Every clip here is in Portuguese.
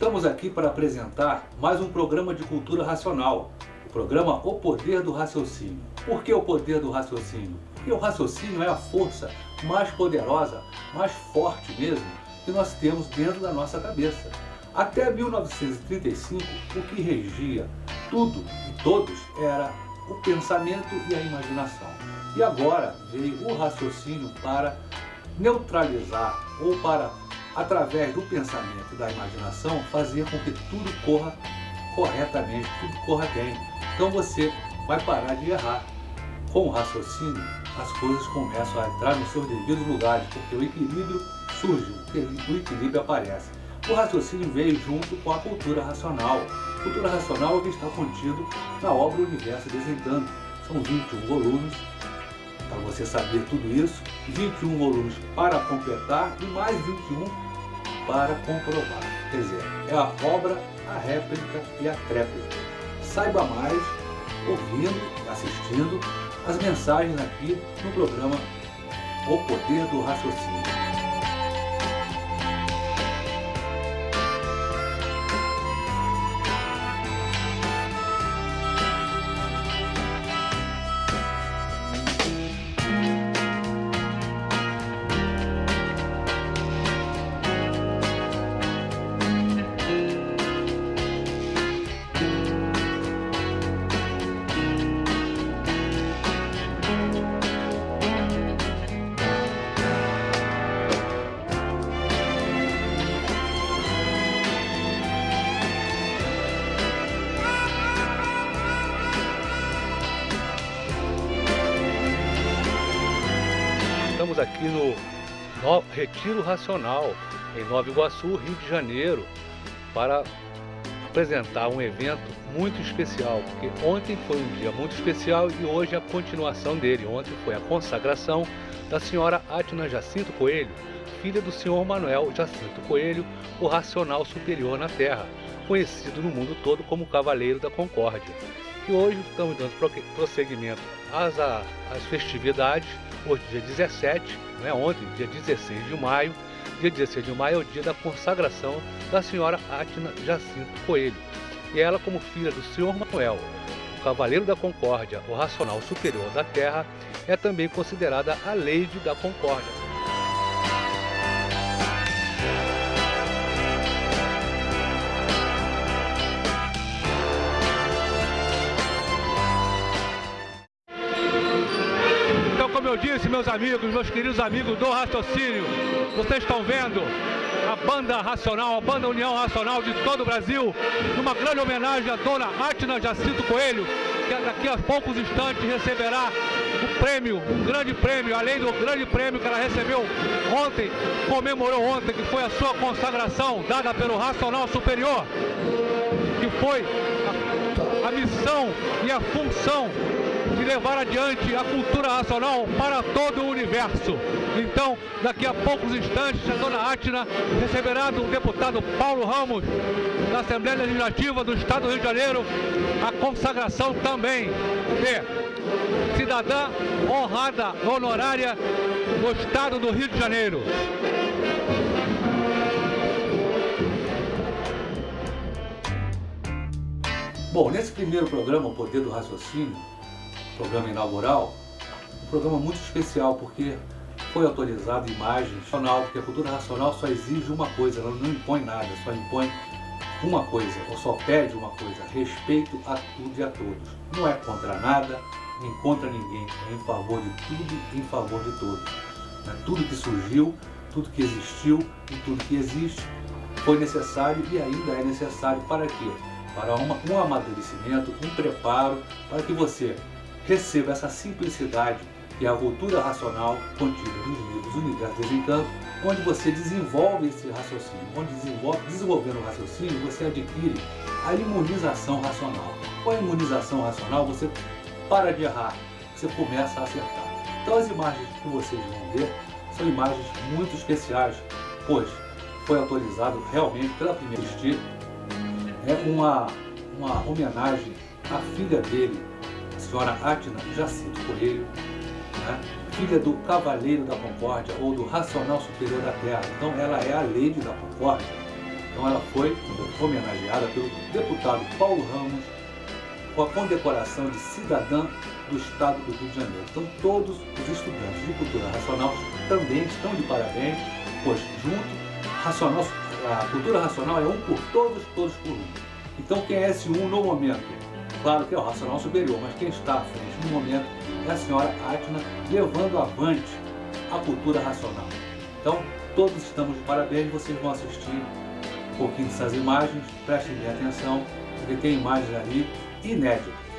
Estamos aqui para apresentar mais um programa de cultura racional, o programa O Poder do Raciocínio. Por que o poder do raciocínio? Porque o raciocínio é a força mais poderosa, mais forte mesmo, que nós temos dentro da nossa cabeça. Até 1935, o que regia tudo e todos era o pensamento e a imaginação. E agora veio o raciocínio para neutralizar ou para através do pensamento e da imaginação, fazer com que tudo corra corretamente, tudo corra bem. Então você vai parar de errar. Com o raciocínio, as coisas começam a entrar nos seus devidos lugares, porque o equilíbrio surge, o equilíbrio aparece. O raciocínio veio junto com a cultura racional. A cultura racional é o que está contido na obra Universo Desencanto. São 21 volumes para você saber tudo isso, 21 volumes para completar e mais 21 para comprovar. Quer dizer, é a obra, a réplica e a tréplica. Saiba mais ouvindo, assistindo as mensagens aqui no programa O Poder do Raciocínio. Aqui no Retiro Racional, em Nova Iguaçu, Rio de Janeiro, para apresentar um evento muito especial, porque ontem foi um dia muito especial e hoje é a continuação dele. Ontem foi a consagração da senhora Atna Jacinto Coelho, filha do senhor Manuel Jacinto Coelho, o racional superior na Terra, conhecido no mundo todo como Cavaleiro da Concórdia. E hoje estamos dando prosseguimento às, às festividades hoje dia 17, né, ontem, dia 16 de maio. Dia 16 de maio é o dia da consagração da senhora Atna Jacinto Coelho. E ela, como filha do senhor Manuel, o Cavaleiro da Concórdia, o racional superior da Terra, é também considerada a Lady da Concórdia. Eu disse, meus amigos, meus queridos amigos do raciocínio, vocês estão vendo a banda racional, a banda União Racional de todo o Brasil, numa grande homenagem à dona Atna Jacinto Coelho, que daqui a poucos instantes receberá o prêmio, um grande prêmio, além do grande prêmio que ela recebeu ontem, comemorou ontem, que foi a sua consagração dada pelo Racional Superior, que foi a, a missão e a função levar adiante a cultura racional para todo o universo. Então, daqui a poucos instantes, a dona Atna receberá do deputado Paulo Ramos, da Assembleia Legislativa do Estado do Rio de Janeiro, a consagração também de cidadã honrada honorária do Estado do Rio de Janeiro. Bom, nesse primeiro programa, O Poder do Raciocínio, programa inaugural, um programa muito especial, porque foi autorizado imagens racional, porque a cultura racional só exige uma coisa, ela não impõe nada, só impõe uma coisa, ou só pede uma coisa, respeito a tudo e a todos. Não é contra nada, nem contra ninguém, é em favor de tudo em favor de todos. É tudo que surgiu, tudo que existiu e tudo que existe foi necessário e ainda é necessário para quê? Para uma, um amadurecimento, um preparo, para que você receba essa simplicidade é a cultura racional contida nos livros Universo Desencanto, onde você desenvolve esse raciocínio, onde desenvolve, desenvolvendo o raciocínio, você adquire a imunização racional. Com a imunização racional, você para de errar, você começa a acertar. Então as imagens que vocês vão ver são imagens muito especiais, pois foi autorizado realmente pela primeira vez é uma, uma homenagem à filha dele, senhora Atna Jacinto Coelho, né? filha do Cavaleiro da Concórdia ou do Racional Superior da Terra. Então ela é a Lady da Concórdia. Então ela foi homenageada pelo deputado Paulo Ramos com a condecoração de cidadã do Estado do Rio de Janeiro. Então todos os estudantes de cultura racional também estão de parabéns, pois junto, racional, a cultura racional é um por todos, todos por um. Então quem é esse um no momento? Claro que é o racional superior, mas quem está à frente no momento é a senhora Atna, levando avante a cultura racional. Então, todos estamos de parabéns, vocês vão assistir um pouquinho dessas imagens, prestem bem atenção, porque tem imagens ali inéditas.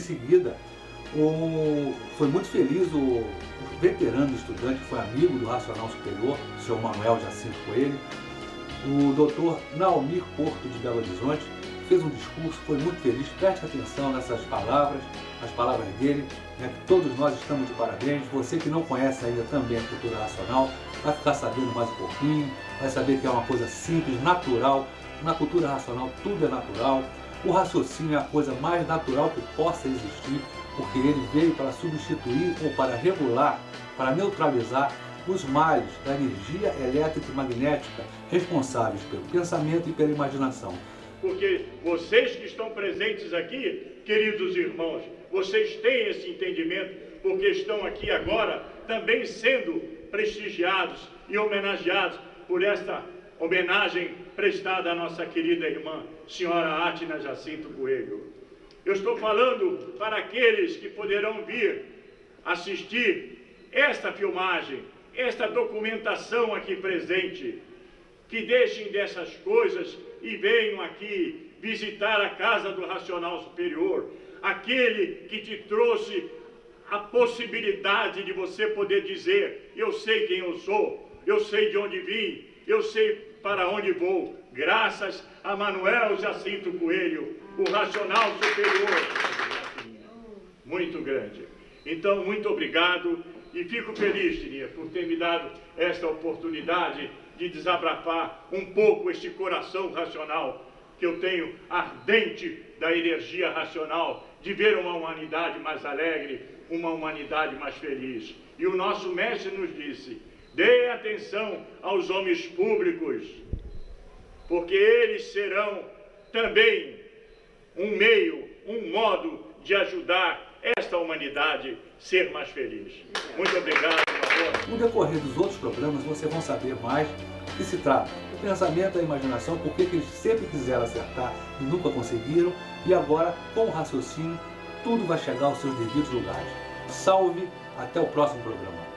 Em seguida, o, foi muito feliz o, o veterano estudante, que foi amigo do Racional Superior, o senhor Manuel Jacinto Coelho, o doutor Naomir Porto de Belo Horizonte, fez um discurso, foi muito feliz, preste atenção nessas palavras, as palavras dele, né, todos nós estamos de parabéns, você que não conhece ainda também a cultura racional, vai ficar sabendo mais um pouquinho, vai saber que é uma coisa simples, natural, na cultura racional tudo é natural, o raciocínio é a coisa mais natural que possa existir, porque ele veio para substituir ou para regular, para neutralizar os males da energia elétrica e magnética responsáveis pelo pensamento e pela imaginação. Porque vocês que estão presentes aqui, queridos irmãos, vocês têm esse entendimento, porque estão aqui agora também sendo prestigiados e homenageados por esta homenagem prestada à nossa querida irmã, senhora Atna Jacinto Coelho. Eu estou falando para aqueles que poderão vir assistir esta filmagem, esta documentação aqui presente, que deixem dessas coisas e venham aqui visitar a casa do Racional Superior, aquele que te trouxe a possibilidade de você poder dizer: Eu sei quem eu sou, eu sei de onde vim, eu sei para onde vou, graças a Manuel Jacinto Coelho, o racional superior. Muito grande. Então, muito obrigado e fico feliz, Tirinha, por ter me dado esta oportunidade de desabrafar um pouco este coração racional que eu tenho ardente da energia racional, de ver uma humanidade mais alegre, uma humanidade mais feliz. E o nosso mestre nos disse: Dê atenção aos homens públicos, porque eles serão também um meio, um modo de ajudar esta humanidade ser mais feliz. Muito obrigado, No decorrer dos outros programas, vocês vão saber mais do que se trata. O pensamento, a imaginação, por que eles sempre quiseram acertar e nunca conseguiram, e agora, com o raciocínio, tudo vai chegar aos seus devidos lugares. Salve, até o próximo programa.